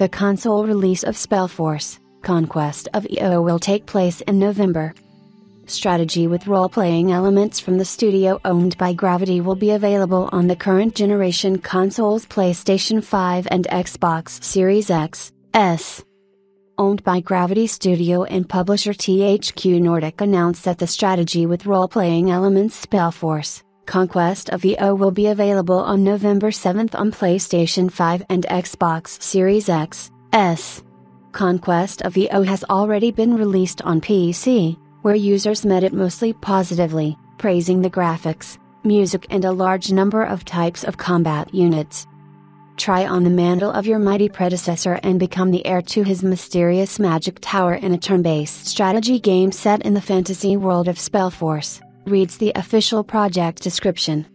The console release of Spellforce, Conquest of EO will take place in November. Strategy with role playing elements from the studio owned by Gravity will be available on the current generation consoles PlayStation 5 and Xbox Series X, S. Owned by Gravity Studio and publisher THQ Nordic announced that the strategy with role playing elements Spellforce, Conquest of EO will be available on November 7th on PlayStation 5 and Xbox Series X, S. Conquest of EO has already been released on PC, where users met it mostly positively, praising the graphics, music, and a large number of types of combat units. Try on the mantle of your mighty predecessor and become the heir to his mysterious magic tower in a turn based strategy game set in the fantasy world of Spellforce, reads the official project description.